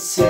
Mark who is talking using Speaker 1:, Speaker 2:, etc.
Speaker 1: say